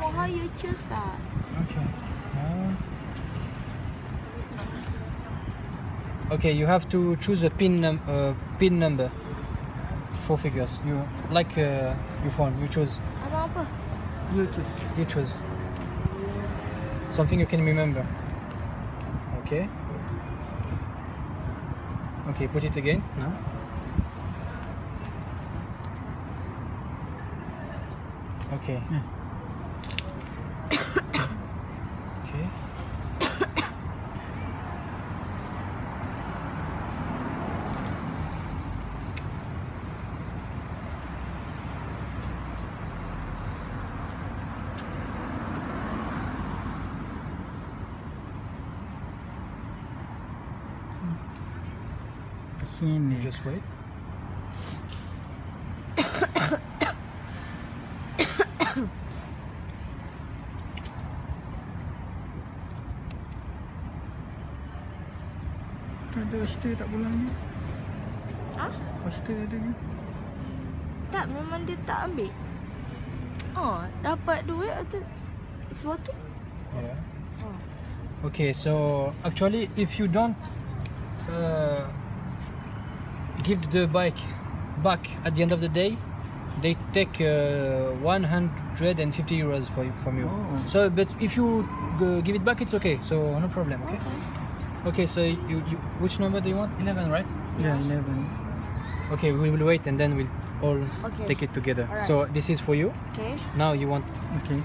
how you choose that? Okay. Um, okay, you have to choose a pin num uh, pin number. Four figures. You like uh, your phone. You choose. Abang? You choose. You choose. Something you can remember. Okay. Okay, put it again. No. Okay. Yeah. Okay. Hmm. Sini. Just wait. Ada poster tak pulang ni? Ah? Poster ada ni? Tak, memang dia tak ambil. Oh, dapat duit atau it's working? Yeah. Oh. Okay, so actually, if you don't uh, give the bike back at the end of the day, they take uh, 150 euros for, from you. Oh. So, but if you g- give it back, it's okay. So no problem. Okay. Okay. Okay. So you, you which number do you want? 11, right? Yeah, 11. Okay, we will wait and then we'll all Okay. take it together. Alright. So this is for you. Okay. Now you want Okay.